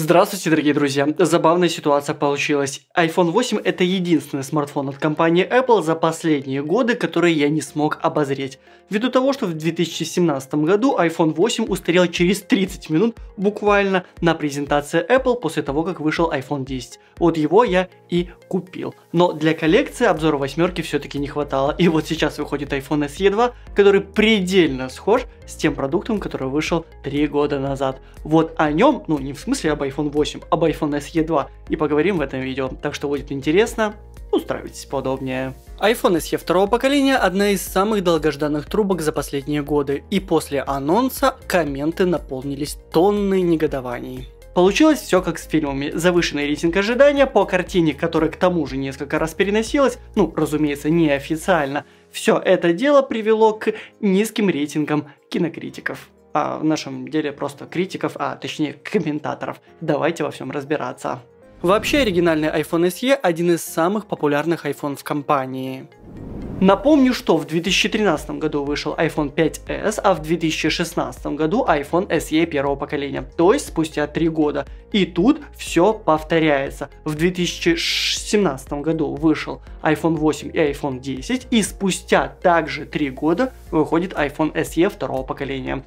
Здравствуйте, дорогие друзья! Забавная ситуация получилась. iPhone 8 это единственный смартфон от компании Apple за последние годы, который я не смог обозреть. Ввиду того, что в 2017 году iPhone 8 устарел через 30 минут буквально на презентации Apple после того, как вышел iPhone 10. Вот его я и купил. Но для коллекции обзора восьмерки все-таки не хватало. И вот сейчас выходит iPhone SE 2, который предельно схож с тем продуктом, который вышел 3 года назад. Вот о нем, ну не в смысле об iPhone 8, об iPhone SE 2 и поговорим в этом видео. Так что будет интересно, устраивайтесь поудобнее. iPhone SE второго поколения – одна из самых долгожданных трубок за последние годы, и после анонса комменты наполнились тонной негодований. Получилось все как с фильмами. Завышенный рейтинг ожидания по картине, которая к тому же несколько раз переносилась, ну, разумеется, неофициально. Все это дело привело к низким рейтингам кинокритиков а в нашем деле просто критиков, а точнее комментаторов. Давайте во всем разбираться. Вообще оригинальный iPhone SE один из самых популярных iPhone в компании. Напомню, что в 2013 году вышел iPhone 5s, а в 2016 году iPhone SE первого поколения, то есть спустя 3 года. И тут все повторяется. В 2017 году вышел iPhone 8 и iPhone 10, и спустя также 3 года выходит iPhone SE второго поколения.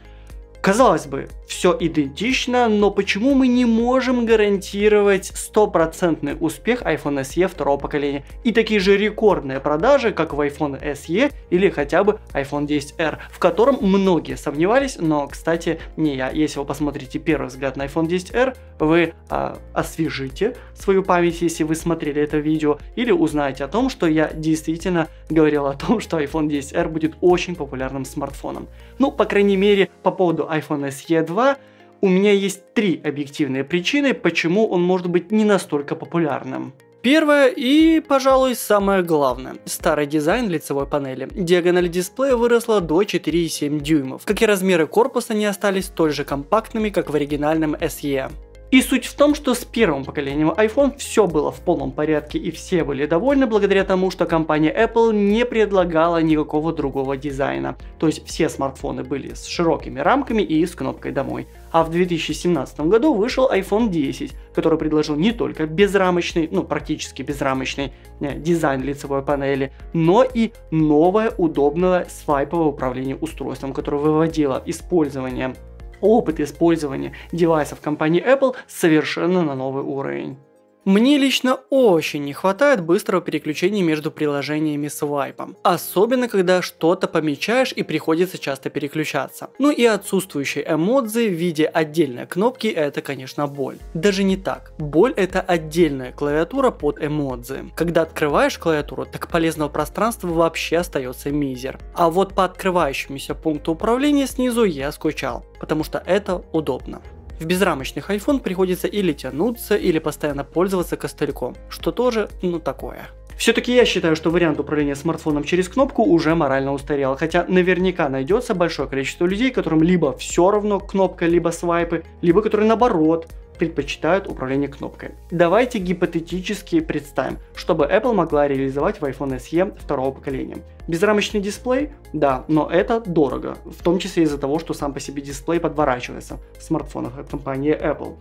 Казалось бы, все идентично, но почему мы не можем гарантировать стопроцентный успех iPhone SE второго поколения и такие же рекордные продажи, как в iPhone SE или хотя бы iPhone 10R, в котором многие сомневались, но, кстати, не я. Если вы посмотрите первый взгляд на iPhone 10R, вы а, освежите свою память, если вы смотрели это видео, или узнаете о том, что я действительно говорил о том, что iPhone 10R будет очень популярным смартфоном. Ну, по крайней мере, по поводу iPhone SE 2 у меня есть три объективные причины, почему он может быть не настолько популярным. Первое и, пожалуй, самое главное. Старый дизайн лицевой панели. Диагональ дисплея выросла до 4,7 дюймов, как и размеры корпуса не остались столь же компактными, как в оригинальном SE. И суть в том, что с первым поколением iPhone все было в полном порядке и все были довольны благодаря тому, что компания Apple не предлагала никакого другого дизайна. То есть все смартфоны были с широкими рамками и с кнопкой домой. А в 2017 году вышел iPhone 10, который предложил не только безрамочный, ну практически безрамочный э, дизайн лицевой панели, но и новое удобное свайповое управление устройством, которое выводило использование опыт использования девайсов компании Apple совершенно на новый уровень. Мне лично очень не хватает быстрого переключения между приложениями с вайпом. Особенно, когда что-то помечаешь и приходится часто переключаться. Ну и отсутствующие эмодзи в виде отдельной кнопки это, конечно, боль. Даже не так. Боль это отдельная клавиатура под эмодзи. Когда открываешь клавиатуру, так полезного пространства вообще остается мизер. А вот по открывающемуся пункту управления снизу я скучал, потому что это удобно. В безрамочных iPhone приходится или тянуться, или постоянно пользоваться костыльком, что тоже, ну, такое. Все-таки я считаю, что вариант управления смартфоном через кнопку уже морально устарел, хотя наверняка найдется большое количество людей, которым либо все равно кнопка, либо свайпы, либо которые наоборот предпочитают управление кнопкой. Давайте гипотетически представим, чтобы Apple могла реализовать в iPhone SE второго поколения. Безрамочный дисплей? Да, но это дорого, в том числе из-за того, что сам по себе дисплей подворачивается в смартфонах от компании Apple.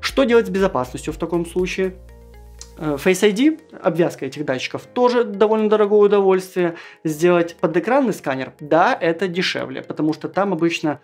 Что делать с безопасностью в таком случае? Э, Face ID, обвязка этих датчиков, тоже довольно дорогое удовольствие. Сделать подэкранный сканер, да, это дешевле, потому что там обычно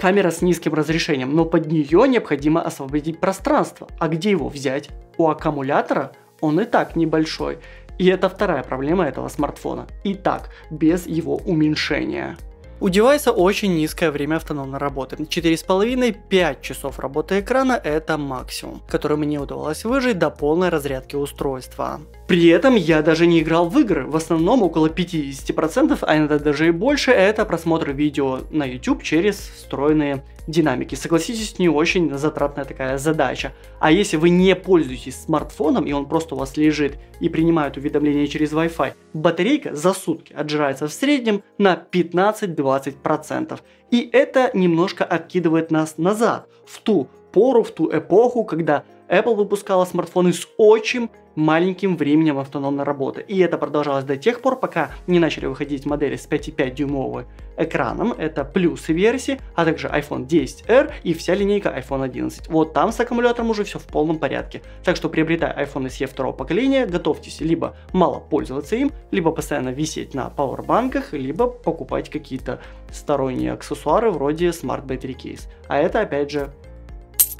камера с низким разрешением, но под нее необходимо освободить пространство. А где его взять? У аккумулятора он и так небольшой. И это вторая проблема этого смартфона. И так, без его уменьшения. У девайса очень низкое время автономной работы. 4,5-5 часов работы экрана это максимум, который мне удавалось выжить до полной разрядки устройства. При этом я даже не играл в игры, в основном около 50%, а иногда даже и больше, это просмотр видео на YouTube через встроенные динамики. Согласитесь, не очень затратная такая задача. А если вы не пользуетесь смартфоном, и он просто у вас лежит и принимает уведомления через Wi-Fi, батарейка за сутки отжирается в среднем на 15-20%. И это немножко откидывает нас назад, в ту пору, в ту эпоху, когда Apple выпускала смартфоны с очень маленьким временем автономной работы. И это продолжалось до тех пор, пока не начали выходить модели с 5,5 дюймовым экраном, это плюс версии, а также iPhone 10R и вся линейка iPhone 11. Вот там с аккумулятором уже все в полном порядке. Так что приобретая iPhone SE второго поколения, готовьтесь либо мало пользоваться им, либо постоянно висеть на пауэрбанках, либо покупать какие-то сторонние аксессуары вроде Smart Battery Case. А это опять же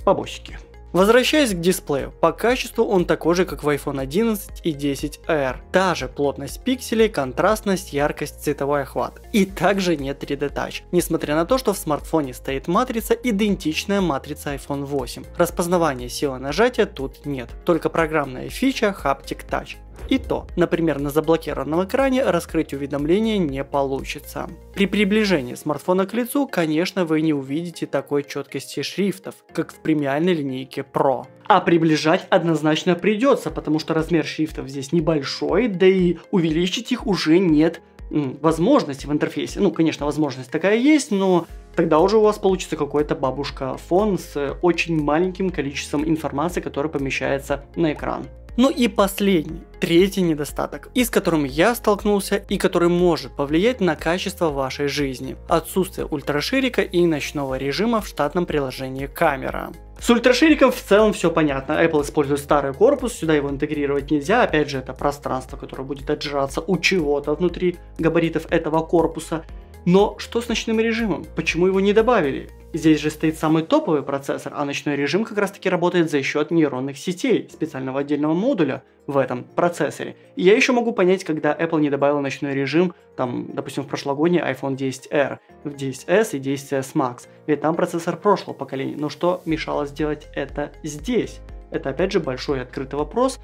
побочки. Возвращаясь к дисплею, по качеству он такой же, как в iPhone 11 и 10R. Та же плотность пикселей, контрастность, яркость, цветовой охват. И также нет 3D Touch, несмотря на то, что в смартфоне стоит матрица, идентичная матрице iPhone 8. Распознавания силы нажатия тут нет, только программная фича Haptic Touch. И то, например, на заблокированном экране раскрыть уведомления не получится. При приближении смартфона к лицу, конечно, вы не увидите такой четкости шрифтов, как в премиальной линейке Pro. А приближать однозначно придется, потому что размер шрифтов здесь небольшой, да и увеличить их уже нет возможности в интерфейсе. Ну, конечно, возможность такая есть, но тогда уже у вас получится какой-то бабушка фон с очень маленьким количеством информации, которая помещается на экран. Ну и последний, третий недостаток, и с которым я столкнулся и который может повлиять на качество вашей жизни. Отсутствие ультраширика и ночного режима в штатном приложении камера. С ультрашириком в целом все понятно. Apple использует старый корпус, сюда его интегрировать нельзя. Опять же, это пространство, которое будет отжираться у чего-то внутри габаритов этого корпуса. Но что с ночным режимом? Почему его не добавили? Здесь же стоит самый топовый процессор, а ночной режим как раз таки работает за счет нейронных сетей, специального отдельного модуля в этом процессоре. И я еще могу понять, когда Apple не добавил ночной режим, там, допустим, в прошлогодний iPhone 10R, в 10s и 10s Max, ведь там процессор прошлого поколения. Но что мешало сделать это здесь? Это опять же большой открытый вопрос,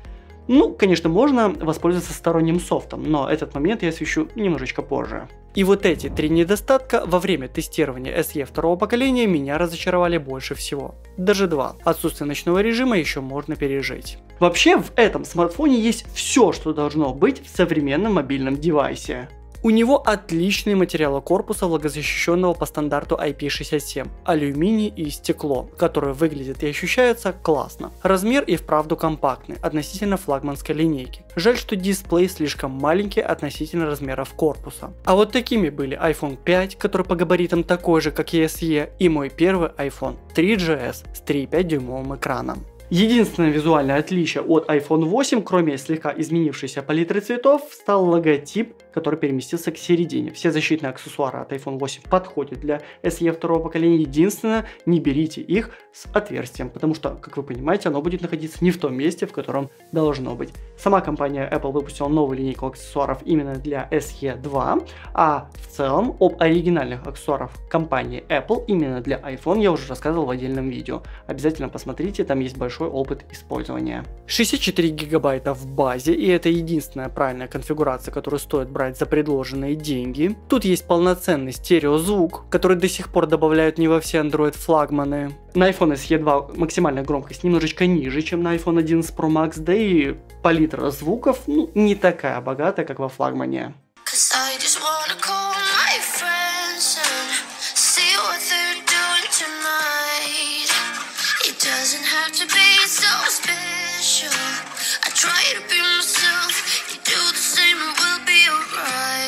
ну, конечно, можно воспользоваться сторонним софтом, но этот момент я освещу немножечко позже. И вот эти три недостатка во время тестирования SE второго поколения меня разочаровали больше всего. Даже два. Отсутствие ночного режима еще можно пережить. Вообще в этом смартфоне есть все, что должно быть в современном мобильном девайсе. У него отличный материал корпуса, влагозащищенного по стандарту IP67, алюминий и стекло, которые выглядят и ощущаются классно. Размер и вправду компактный, относительно флагманской линейки. Жаль, что дисплей слишком маленький относительно размеров корпуса. А вот такими были iPhone 5, который по габаритам такой же, как и SE, и мой первый iPhone 3GS с 3,5 дюймовым экраном. Единственное визуальное отличие от iPhone 8, кроме слегка изменившейся палитры цветов, стал логотип, который переместился к середине. Все защитные аксессуары от iPhone 8 подходят для SE второго поколения. Единственное, не берите их с отверстием, потому что, как вы понимаете, оно будет находиться не в том месте, в котором должно быть. Сама компания Apple выпустила новую линейку аксессуаров именно для SE 2, а в целом об оригинальных аксессуарах компании Apple именно для iPhone я уже рассказывал в отдельном видео. Обязательно посмотрите, там есть большой опыт использования. 64 гигабайта в базе, и это единственная правильная конфигурация, которую стоит брать за предложенные деньги. Тут есть полноценный стереозвук, который до сих пор добавляют не во все Android флагманы. На iPhone SE 2 максимальная громкость немножечко ниже, чем на iPhone 11 Pro Max, да и палитра звуков ну, не такая богатая, как во флагмане.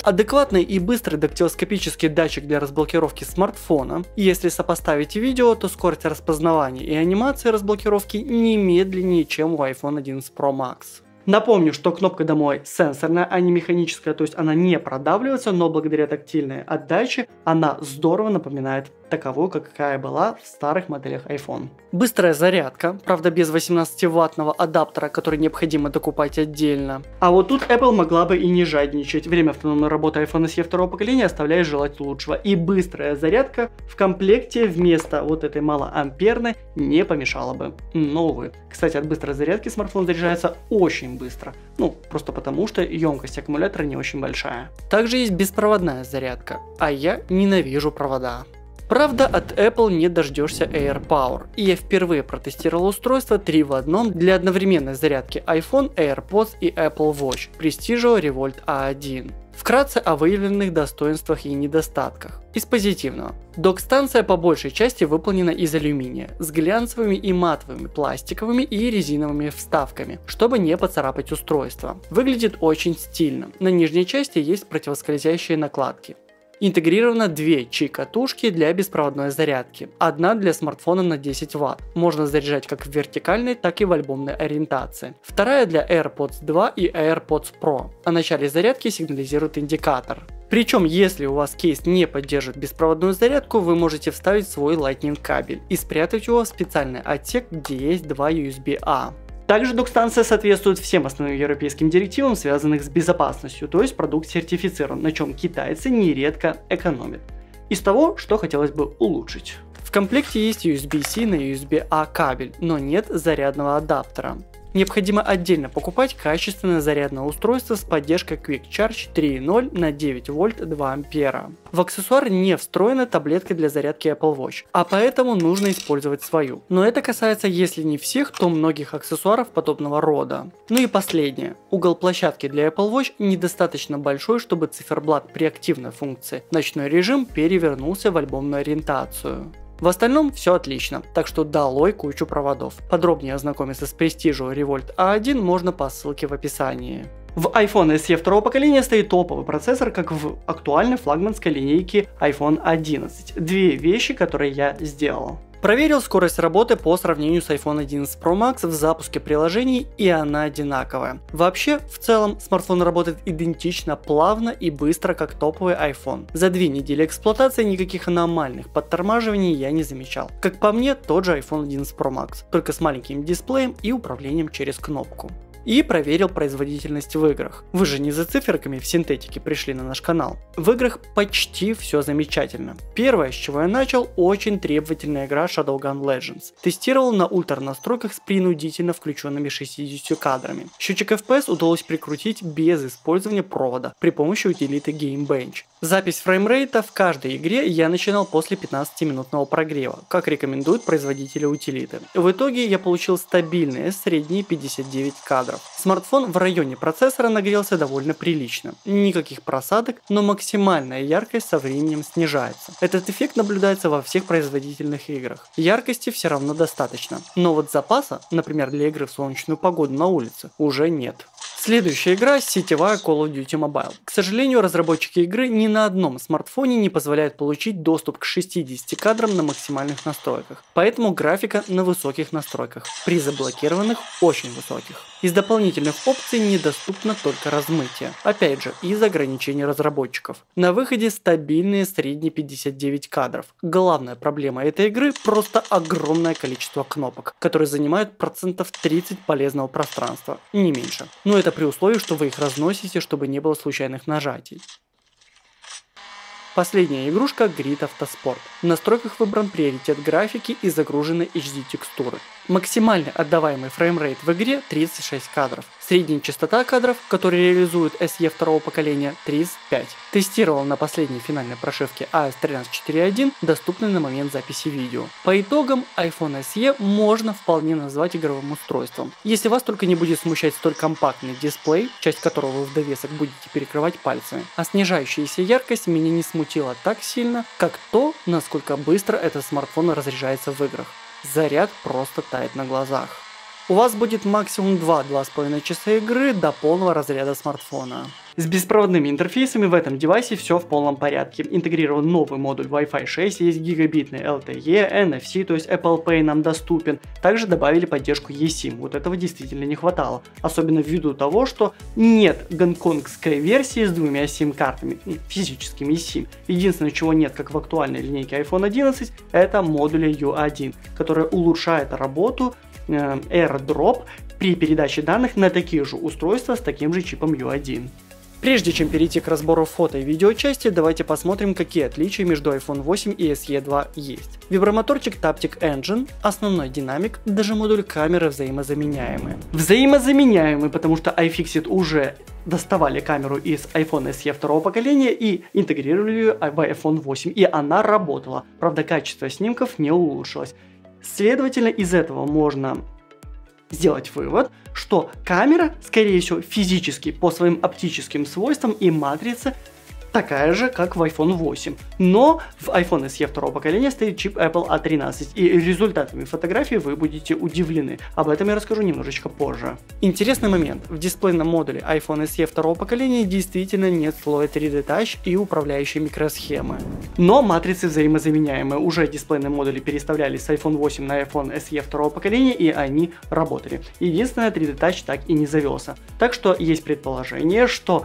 Адекватный и быстрый дактилоскопический датчик для разблокировки смартфона. Если сопоставить видео, то скорость распознавания и анимации разблокировки не медленнее, чем у iPhone 11 Pro Max. Напомню, что кнопка домой сенсорная, а не механическая, то есть она не продавливается, но благодаря тактильной отдаче она здорово напоминает таковую, какая была в старых моделях iPhone. Быстрая зарядка, правда без 18-ваттного адаптера, который необходимо докупать отдельно. А вот тут Apple могла бы и не жадничать. Время автономной работы iPhone SE второго поколения оставляет желать лучшего. И быстрая зарядка в комплекте вместо вот этой малоамперной не помешала бы. Но увы. Кстати, от быстрой зарядки смартфон заряжается очень быстро. Ну, просто потому что емкость аккумулятора не очень большая. Также есть беспроводная зарядка, а я ненавижу провода. Правда, от Apple не дождешься AirPower, и я впервые протестировал устройство 3 в одном для одновременной зарядки iPhone, AirPods и Apple Watch Prestigio Revolt A1. Вкратце о выявленных достоинствах и недостатках. Из позитивного. Док-станция по большей части выполнена из алюминия, с глянцевыми и матовыми пластиковыми и резиновыми вставками, чтобы не поцарапать устройство. Выглядит очень стильно. На нижней части есть противоскользящие накладки. Интегрировано две Qi-катушки для беспроводной зарядки. Одна для смартфона на 10 Вт. Можно заряжать как в вертикальной, так и в альбомной ориентации. Вторая для AirPods 2 и AirPods Pro. О начале зарядки сигнализирует индикатор. Причем, если у вас кейс не поддерживает беспроводную зарядку, вы можете вставить свой Lightning кабель и спрятать его в специальный отсек, где есть два USB-A. Также док-станция соответствует всем основным европейским директивам, связанных с безопасностью, то есть продукт сертифицирован, на чем китайцы нередко экономят. Из того, что хотелось бы улучшить. В комплекте есть USB-C на USB-A кабель, но нет зарядного адаптера. Необходимо отдельно покупать качественное зарядное устройство с поддержкой Quick Charge 3.0 на 9 вольт 2 ампера. В аксессуар не встроена таблетка для зарядки Apple Watch, а поэтому нужно использовать свою. Но это касается если не всех, то многих аксессуаров подобного рода. Ну и последнее. Угол площадки для Apple Watch недостаточно большой, чтобы циферблат при активной функции ночной режим перевернулся в альбомную ориентацию. В остальном все отлично, так что долой кучу проводов. Подробнее ознакомиться с Prestige Revolt A1 можно по ссылке в описании. В iPhone SE второго поколения стоит топовый процессор, как в актуальной флагманской линейке iPhone 11. Две вещи, которые я сделал. Проверил скорость работы по сравнению с iPhone 11 Pro Max в запуске приложений и она одинаковая. Вообще, в целом, смартфон работает идентично плавно и быстро, как топовый iPhone. За две недели эксплуатации никаких аномальных подтормаживаний я не замечал. Как по мне, тот же iPhone 11 Pro Max, только с маленьким дисплеем и управлением через кнопку и проверил производительность в играх. Вы же не за циферками в синтетике пришли на наш канал. В играх почти все замечательно. Первое, с чего я начал, очень требовательная игра Shadowgun Legends. Тестировал на ультра настройках с принудительно включенными 60 кадрами. Счетчик FPS удалось прикрутить без использования провода при помощи утилиты Gamebench. Запись фреймрейта в каждой игре я начинал после 15-минутного прогрева, как рекомендуют производители утилиты. В итоге я получил стабильные средние 59 кадров. Смартфон в районе процессора нагрелся довольно прилично. Никаких просадок, но максимальная яркость со временем снижается. Этот эффект наблюдается во всех производительных играх. Яркости все равно достаточно, но вот запаса, например для игры в солнечную погоду на улице, уже нет. Следующая игра – сетевая Call of Duty Mobile. К сожалению, разработчики игры ни на одном смартфоне не позволяют получить доступ к 60 кадрам на максимальных настройках, поэтому графика на высоких настройках, при заблокированных очень высоких. Из дополнительных опций недоступно только размытие, опять же из ограничений разработчиков. На выходе стабильные средние 59 кадров. Главная проблема этой игры – просто огромное количество кнопок, которые занимают процентов 30 полезного пространства, не меньше. Но это при условии, что вы их разносите, чтобы не было случайных нажатий. Последняя игрушка Grid Autosport. В настройках выбран приоритет графики и загружены HD текстуры. Максимальный отдаваемый фреймрейт в игре 36 кадров. Средняя частота кадров, которые реализует SE второго поколения, 35. Тестировал на последней финальной прошивке iOS 13.4.1, доступной на момент записи видео. По итогам iPhone SE можно вполне назвать игровым устройством, если вас только не будет смущать столь компактный дисплей, часть которого вы в довесок будете перекрывать пальцами. А снижающаяся яркость меня не смутила так сильно, как то, насколько быстро этот смартфон разряжается в играх заряд просто тает на глазах. У вас будет максимум 2-2,5 часа игры до полного разряда смартфона. С беспроводными интерфейсами в этом девайсе все в полном порядке. Интегрирован новый модуль Wi-Fi 6, есть гигабитный LTE, NFC, то есть Apple Pay нам доступен. Также добавили поддержку eSIM, вот этого действительно не хватало. Особенно ввиду того, что нет гонконгской версии с двумя SIM-картами, физическими eSIM. Единственное, чего нет, как в актуальной линейке iPhone 11, это модуля U1, который улучшает работу AirDrop при передаче данных на такие же устройства с таким же чипом U1. Прежде чем перейти к разбору фото и видеочасти, давайте посмотрим, какие отличия между iPhone 8 и SE 2 есть. Вибромоторчик Taptic Engine, основной динамик, даже модуль камеры взаимозаменяемые. Взаимозаменяемые, потому что iFixit уже доставали камеру из iPhone SE второго поколения и интегрировали ее в iPhone 8, и она работала. Правда, качество снимков не улучшилось. Следовательно, из этого можно сделать вывод, что камера, скорее всего, физически по своим оптическим свойствам и матрице такая же, как в iPhone 8. Но в iPhone SE второго поколения стоит чип Apple A13, и результатами фотографии вы будете удивлены. Об этом я расскажу немножечко позже. Интересный момент. В дисплейном модуле iPhone SE второго поколения действительно нет слоя 3D Touch и управляющей микросхемы. Но матрицы взаимозаменяемые. Уже дисплейные модули переставлялись с iPhone 8 на iPhone SE второго поколения, и они работали. Единственное, 3D Touch так и не завелся. Так что есть предположение, что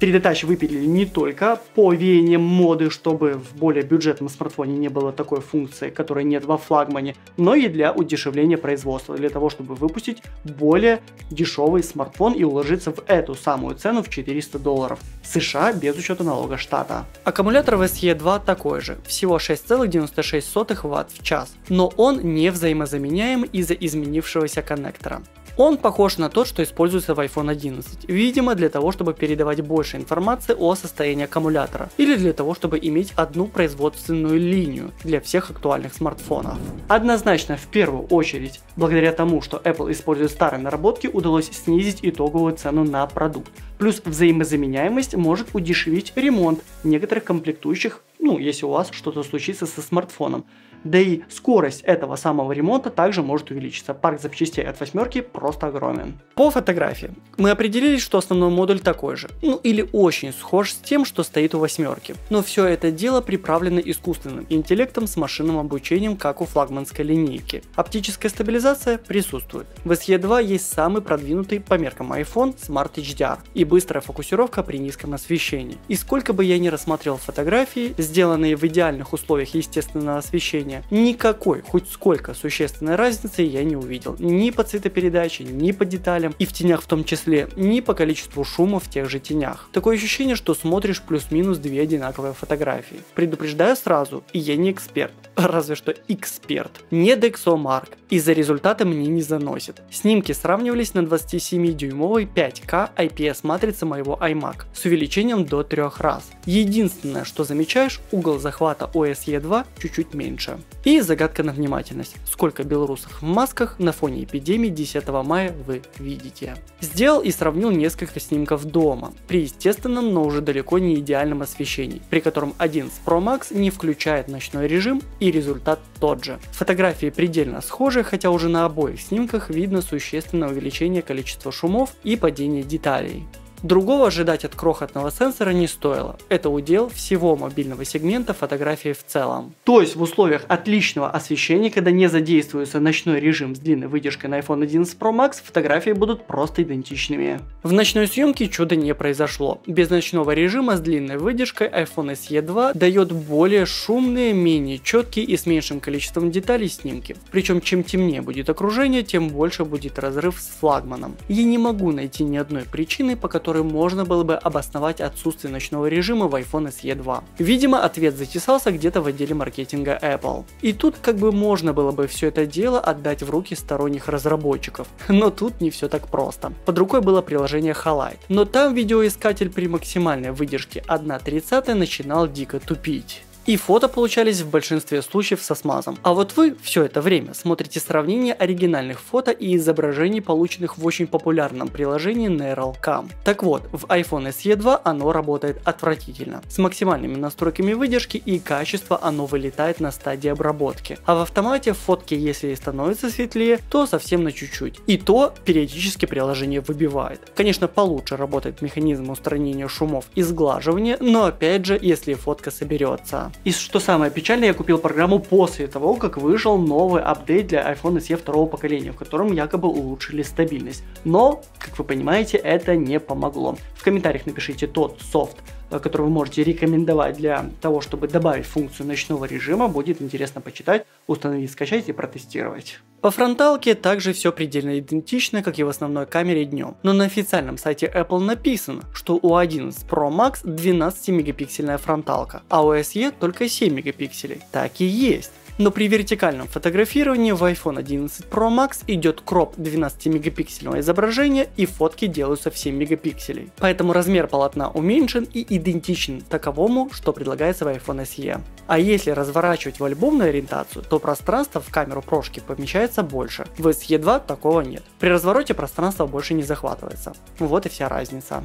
3D Touch выпилили не только по веяниям моды, чтобы в более бюджетном смартфоне не было такой функции, которой нет во флагмане, но и для удешевления производства, для того, чтобы выпустить более дешевый смартфон и уложиться в эту самую цену в 400 долларов. США без учета налога штата. Аккумулятор в SE2 такой же, всего 6,96 Вт в час, но он не взаимозаменяем из-за изменившегося коннектора. Он похож на тот, что используется в iPhone 11, видимо для того, чтобы передавать больше информации о состоянии аккумулятора, или для того, чтобы иметь одну производственную линию для всех актуальных смартфонов. Однозначно, в первую очередь, благодаря тому, что Apple использует старые наработки, удалось снизить итоговую цену на продукт. Плюс взаимозаменяемость может удешевить ремонт некоторых комплектующих, ну, если у вас что-то случится со смартфоном. Да и скорость этого самого ремонта также может увеличиться. Парк запчастей от восьмерки просто огромен. По фотографии. Мы определили, что основной модуль такой же. Ну или очень схож с тем, что стоит у восьмерки. Но все это дело приправлено искусственным интеллектом с машинным обучением, как у флагманской линейки. Оптическая стабилизация присутствует. В SE2 есть самый продвинутый по меркам iPhone Smart HDR и быстрая фокусировка при низком освещении. И сколько бы я ни рассматривал фотографии, сделанные в идеальных условиях естественного освещения, зрения. Никакой, хоть сколько существенной разницы я не увидел. Ни по цветопередаче, ни по деталям, и в тенях в том числе, ни по количеству шума в тех же тенях. Такое ощущение, что смотришь плюс-минус две одинаковые фотографии. Предупреждаю сразу, я не эксперт, разве что эксперт. Не Dexomark, и за результаты мне не заносит. Снимки сравнивались на 27-дюймовой 5К IPS матрице моего iMac с увеличением до трех раз. Единственное, что замечаешь, угол захвата OSE 2 чуть-чуть меньше. И загадка на внимательность. Сколько белорусов в масках на фоне эпидемии 10 мая вы видите? Сделал и сравнил несколько снимков дома, при естественном, но уже далеко не идеальном освещении, при котором 11 Pro Max не включает ночной режим и результат тот же. Фотографии предельно схожи, хотя уже на обоих снимках видно существенное увеличение количества шумов и падение деталей. Другого ожидать от крохотного сенсора не стоило. Это удел всего мобильного сегмента фотографии в целом. То есть в условиях отличного освещения, когда не задействуется ночной режим с длинной выдержкой на iPhone 11 Pro Max, фотографии будут просто идентичными. В ночной съемке чуда не произошло. Без ночного режима с длинной выдержкой iPhone SE 2 дает более шумные, менее четкие и с меньшим количеством деталей снимки. Причем чем темнее будет окружение, тем больше будет разрыв с флагманом. Я не могу найти ни одной причины, по которой которой можно было бы обосновать отсутствие ночного режима в iPhone SE 2. Видимо, ответ затесался где-то в отделе маркетинга Apple. И тут как бы можно было бы все это дело отдать в руки сторонних разработчиков. Но тут не все так просто. Под рукой было приложение Halide. Но там видеоискатель при максимальной выдержке 1.30 начинал дико тупить и фото получались в большинстве случаев со смазом. А вот вы все это время смотрите сравнение оригинальных фото и изображений, полученных в очень популярном приложении NeuralCam. Так вот, в iPhone SE 2 оно работает отвратительно. С максимальными настройками выдержки и качества оно вылетает на стадии обработки. А в автомате фотки, если и становится светлее, то совсем на чуть-чуть. И то периодически приложение выбивает. Конечно, получше работает механизм устранения шумов и сглаживания, но опять же, если фотка соберется. И что самое печальное, я купил программу после того, как вышел новый апдейт для iPhone SE второго поколения, в котором якобы улучшили стабильность. Но, как вы понимаете, это не помогло. В комментариях напишите тот софт, который вы можете рекомендовать для того, чтобы добавить функцию ночного режима, будет интересно почитать, установить, скачать и протестировать. По фронталке также все предельно идентично, как и в основной камере днем. Но на официальном сайте Apple написано, что у 11 Pro Max 12 мегапиксельная фронталка, а у SE только 7 мегапикселей. Так и есть. Но при вертикальном фотографировании в iPhone 11 Pro Max идет кроп 12-мегапиксельного изображения и фотки делаются в 7 мегапикселей. Поэтому размер полотна уменьшен и идентичен таковому, что предлагается в iPhone SE. А если разворачивать в альбомную ориентацию, то пространство в камеру прошки помещается больше. В SE 2 такого нет. При развороте пространство больше не захватывается. Вот и вся разница.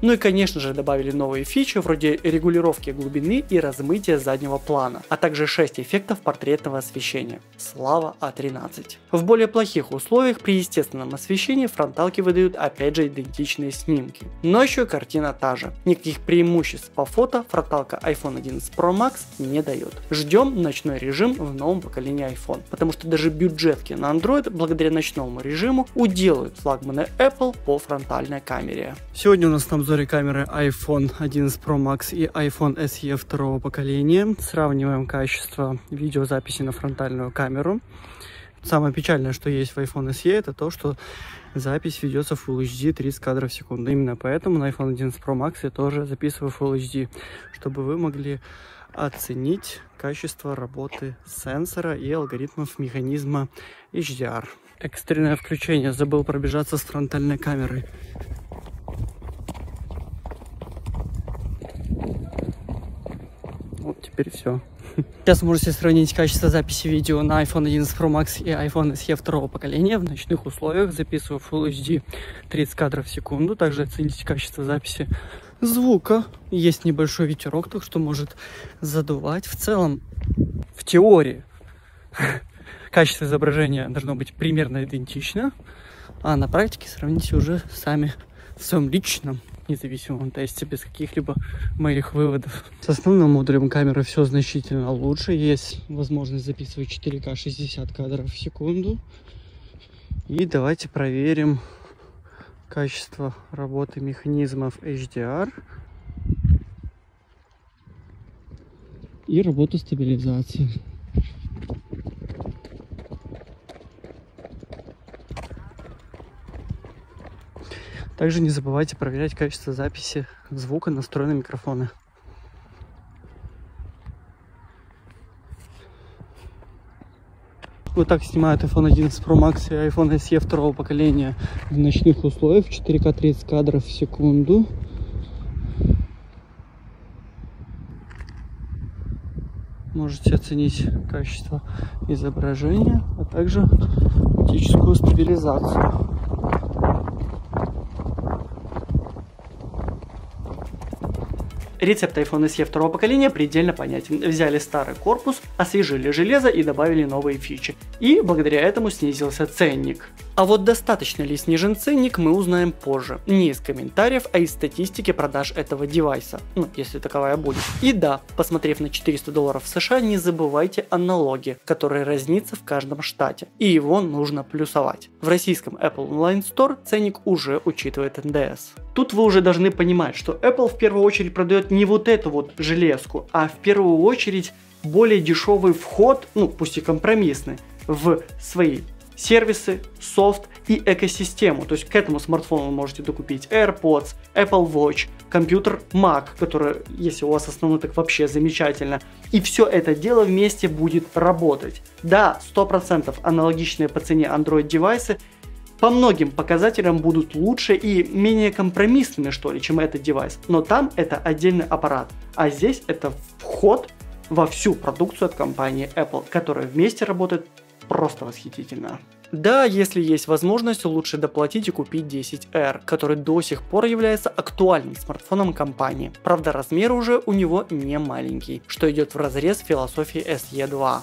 Ну и конечно же добавили новые фичи вроде регулировки глубины и размытия заднего плана, а также 6 эффектов портретного освещения. Слава А13. В более плохих условиях при естественном освещении фронталки выдают опять же идентичные снимки. Но еще и картина та же. Никаких преимуществ по фото фронталка iPhone 11 Pro Max не дает. Ждем ночной режим в новом поколении iPhone, потому что даже бюджетки на Android благодаря ночному режиму уделают флагманы Apple по фронтальной камере. Сегодня у нас там обзоре камеры iPhone 11 Pro Max и iPhone SE второго поколения. Сравниваем качество видеозаписи на фронтальную камеру. Самое печальное, что есть в iPhone SE, это то, что запись ведется в Full HD 30 кадров в секунду. Именно поэтому на iPhone 11 Pro Max я тоже записываю Full HD, чтобы вы могли оценить качество работы сенсора и алгоритмов механизма HDR. Экстренное включение. Забыл пробежаться с фронтальной камерой. Теперь все. Сейчас можете сравнить качество записи видео на iPhone 11 Pro Max и iPhone SE второго поколения в ночных условиях. Записываю Full HD 30 кадров в секунду. Также оцените качество записи звука. Есть небольшой ветерок, так что может задувать. В целом, в теории, качество изображения должно быть примерно идентично. А на практике сравните уже сами в своем личном независимом тесте без каких-либо моих выводов. С основным модулем камеры все значительно лучше. Есть возможность записывать 4К 60 кадров в секунду. И давайте проверим качество работы механизмов HDR и работу стабилизации. Также не забывайте проверять качество записи звука, настроенные микрофоны. Вот так снимают iPhone 11 Pro Max и iPhone SE второго поколения в ночных условиях. 4К 30 кадров в секунду. Можете оценить качество изображения, а также оптическую стабилизацию. Рецепт iPhone SE второго поколения предельно понятен. Взяли старый корпус, освежили железо и добавили новые фичи. И благодаря этому снизился ценник. А вот достаточно ли снижен ценник, мы узнаем позже. Не из комментариев, а из статистики продаж этого девайса. Ну, если таковая будет. И да, посмотрев на 400 долларов США, не забывайте о налоге, который разнится в каждом штате. И его нужно плюсовать. В российском Apple Online Store ценник уже учитывает НДС. Тут вы уже должны понимать, что Apple в первую очередь продает не вот эту вот железку, а в первую очередь более дешевый вход, ну пусть и компромиссный, в свои сервисы, софт и экосистему. То есть к этому смартфону вы можете докупить AirPods, Apple Watch, компьютер Mac, который, если у вас основной, так вообще замечательно. И все это дело вместе будет работать. Да, 100% аналогичные по цене Android девайсы по многим показателям будут лучше и менее компромиссными, что ли, чем этот девайс. Но там это отдельный аппарат, а здесь это вход во всю продукцию от компании Apple, которая вместе работает просто восхитительно. Да, если есть возможность, лучше доплатить и купить 10R, который до сих пор является актуальным смартфоном компании. Правда, размер уже у него не маленький, что идет в разрез философии SE2.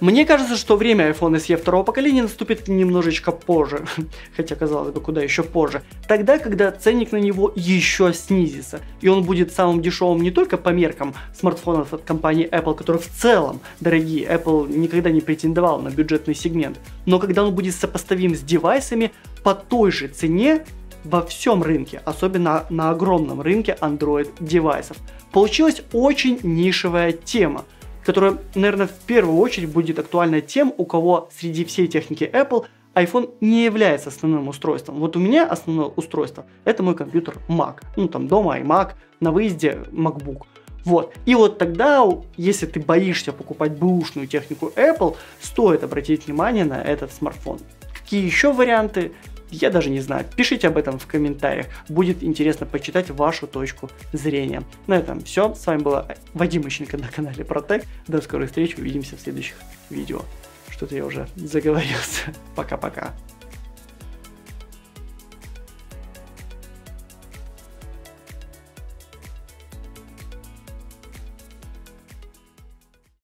Мне кажется, что время iPhone SE второго поколения наступит немножечко позже, хотя казалось бы, куда еще позже. Тогда, когда ценник на него еще снизится, и он будет самым дешевым не только по меркам смартфонов от компании Apple, которые в целом дорогие, Apple никогда не претендовал на бюджетный сегмент, но когда он будет сопоставим с девайсами по той же цене, во всем рынке, особенно на огромном рынке Android девайсов. Получилась очень нишевая тема – которая, наверное, в первую очередь будет актуальна тем, у кого среди всей техники Apple iPhone не является основным устройством. Вот у меня основное устройство это мой компьютер Mac. Ну там дома iMac, на выезде MacBook. Вот. И вот тогда, если ты боишься покупать бэушную технику Apple, стоит обратить внимание на этот смартфон. Какие еще варианты? Я даже не знаю. Пишите об этом в комментариях. Будет интересно почитать вашу точку зрения. На этом все. С вами была Вадим Ищенко на канале Протек. До скорой встречи. Увидимся в следующих видео. Что-то я уже заговорился. Пока-пока.